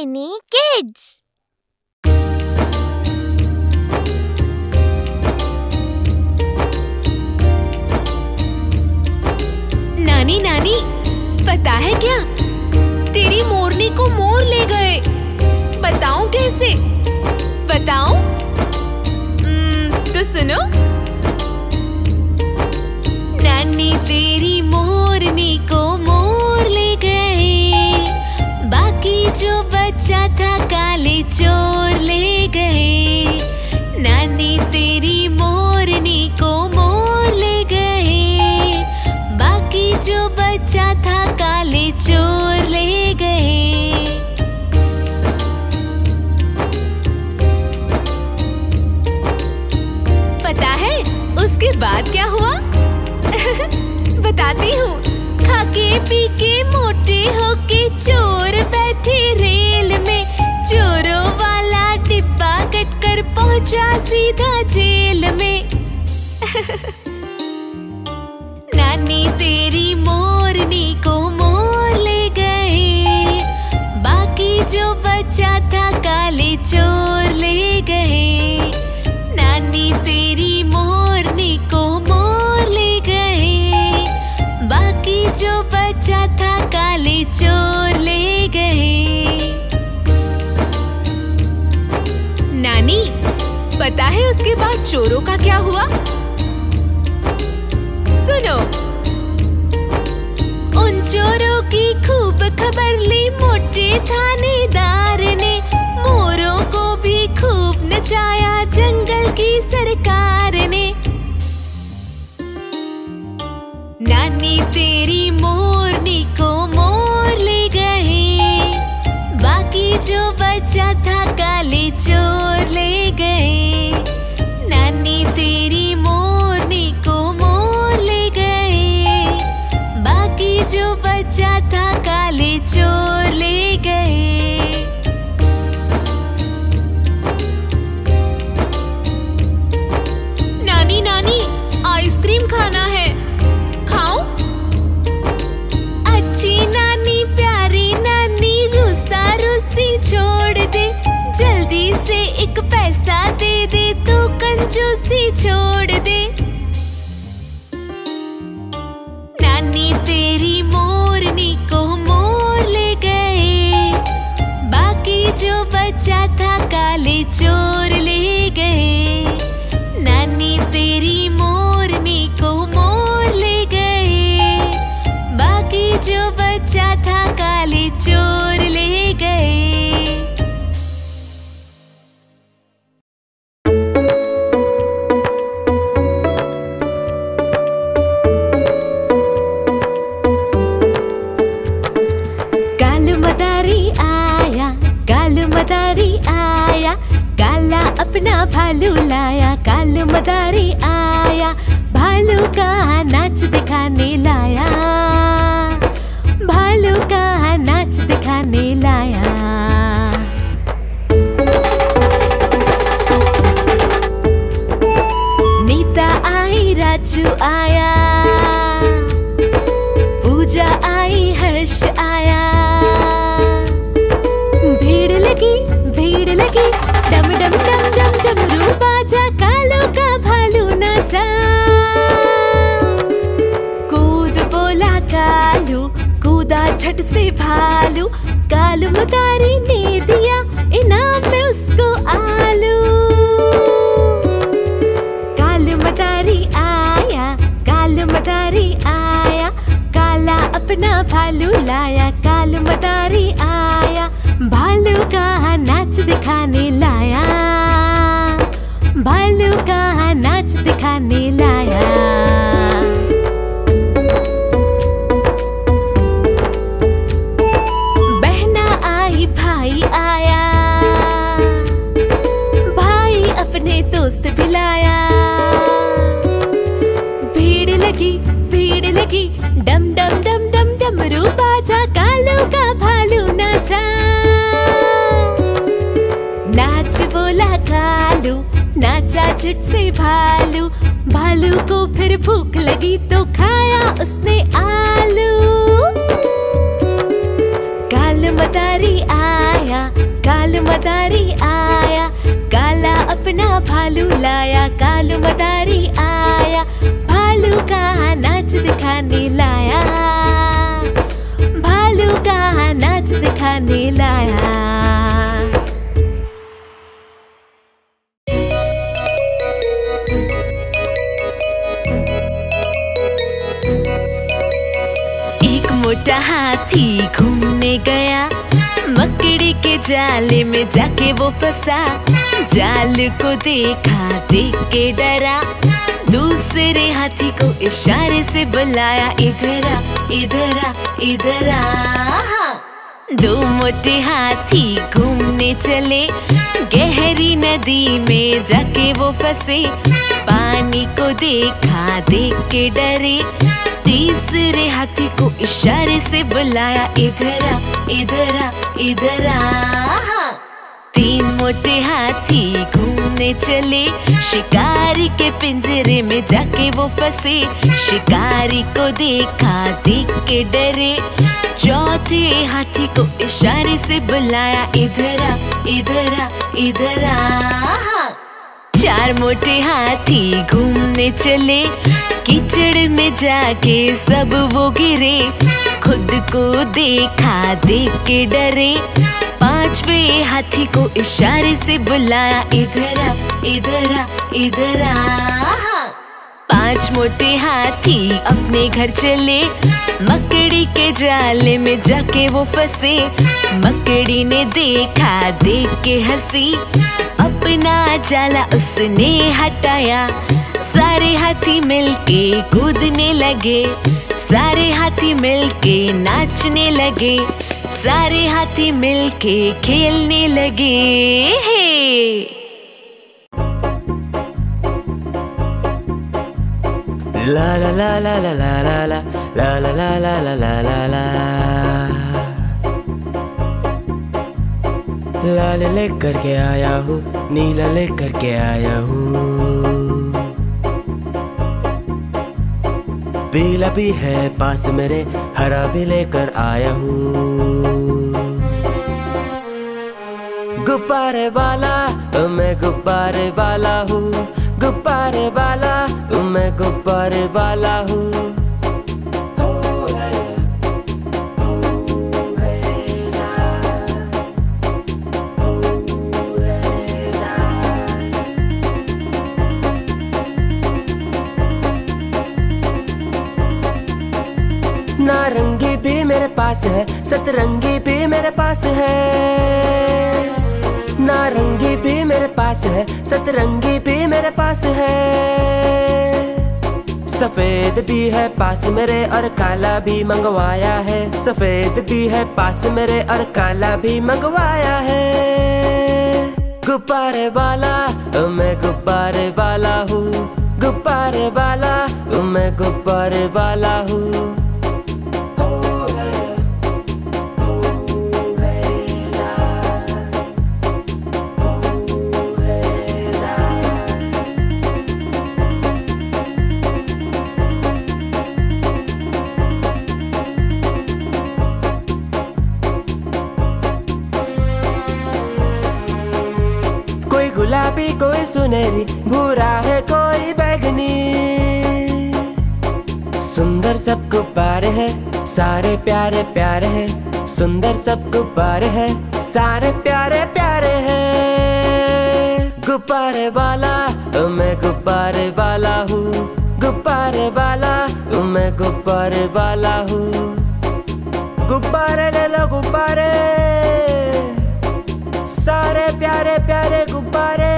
Tiny Kids. नानी नानी पता है क्या? तेरी मोरनी को मोर ले गए। बताओ कैसे? हम्म, तो सुनो। नानी तेरी मोरनी को जो बच्चा था काले चोर ले गए। नानी तेरी मोरनी को मोर ले गए। बाकी जो बच्चा था काले चोर ले गए। पता है उसके बाद क्या हुआ? बताती हूँ। खाके पी के मोटे होके चोर बैठे रेल में। चोरों वाला डिब्बा कट कर पहुँचा सीधा जेल में। नानी तेरी मोरनी पता है उसके बाद चोरों का क्या हुआ? सुनो। उन चोरों की खूब खबर ली मोटे थानेदार ने। मोरों को भी खूब नचाया जंगल की सरकार ने। नानी तेरी मोरनी को मोर ले गए। बाकी जो बचा था काले चोर ले चोर ले गए। नानी नानी, आइसक्रीम खाना है। खाओ। अच्छी नानी, प्यारी नानी, रूसा छोड़ दे। जल्दी से एक पैसा दे दे तो कंजूसी छोड़ दे। नानी, तेरी बाकी जो बचा था काले चोर ले गए। नानी तेरी मोरनी को मोर ले गए। बाकी जो बच्चा था काले चोर ले अपना भालू लाया, कालू मदारी आया, भालू का नाच दिखाने लाया। भालू का नाच दिखाने लाया। नीता आई, राजू आया झट से भालू, कालू मदारी ने दिया इनाम में उसको आलू। कालू मदारी आया, कालू मदारी आया, काला अपना भालू लाया, कालू मदारी आया, भालू का नाच दिखाने लाया। भालू का नाच दिखाने लाया। कालू नाचा झट से भालू। भालू को फिर भूख लगी तो खाया उसने आलू। काल मदारी आया काल मदारी आया। काला अपना भालू लाया हाथी घूमने गया। मकड़ी के जाले में जाके वो फंसा। जाल को देखा, देख के डरा। दूसरे हाथी को इशारे से बुलाया, इधर आ इधर आ इधर आ। दो मोटे हाथी घूमने चले। गहरी नदी में जाके वो फंसे। पानी को देखा, देख के डरे। तीसरे हाथी को इशारे से बुलाया, इधर आ इधर आ इधर आ। तीन मोटे हाथी घूमने चले, शिकारी के पिंजरे में जाके वो फंसे। शिकारी को देखा, देख के डरे। चौथे हाथी को इशारे से बुलाया, इधर आ इधर आ इधर आ। चार मोटे हाथी घूमने चले। कीचड़ में जाके सब वो गिरे। खुद को देखा, देख के डरे। पांचवे हाथी को इशारे से बुलाया, इधर आ इधर आ इधर आ। पाँच मोटे हाथी अपने घर चले। मकड़ी के जाले में जाके वो फंसे। मकड़ी ने देखा, देख के हँसी। अपना जाला उसने हटाया सारे हाथी मिलके कूदने लगे सारे हाथी मिलके नाचने लगे सारे हाथी मिलके खेलने लगे हे La la la la la la la la la la la la la la la लाल लेकर के आया हूँ, नीला लेकर के आया हूँ। पीला भी है पास मेरे, हरा भी लेकर आया हूँ। गुब्बारे वाला, मैं गुब्बारे वाला हूँ, गुब्बारे वाला, मैं गुब्बारे वाला हूँ। पास है। सतरंगी भी मेरे पास है। नारंगी भी मेरे पास है। सतरंगी भी मेरे पास है। सफ़ेद भी है, पास मेरे और काला भी मंगवाया है। सफ़ेद भी है, पास मेरे और काला भी मंगवाया है। गुब्बारे वाला, मैं गुब्बारे वाला हूँ। गुब्बारे वाला, मैं गुब्बारे वाला हूँ। सुनहरी, भूरा है कोई बैगनी। सुंदर सब गुब्बारे है, सारे प्यारे प्यारे हैं। सुंदर सब गुब्बारे है, सारे प्यारे प्यारे हैं। गुब्बारे वाला, मैं गुब्बारे वाला हूँ। गुब्बारे वाला, मैं गुब्बारे वाला हूँ। गुब्बारे ले लो गुब्बारे। सारे प्यारे प्यारे गुब्बारे।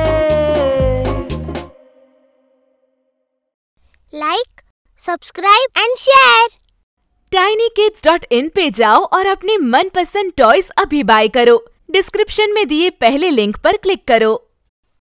सब्सक्राइब एंड शेयर tinykids.in पे जाओ और अपने मनपसंद टॉयज अभी बाय करो। डिस्क्रिप्शन में दिए पहले लिंक पर क्लिक करो।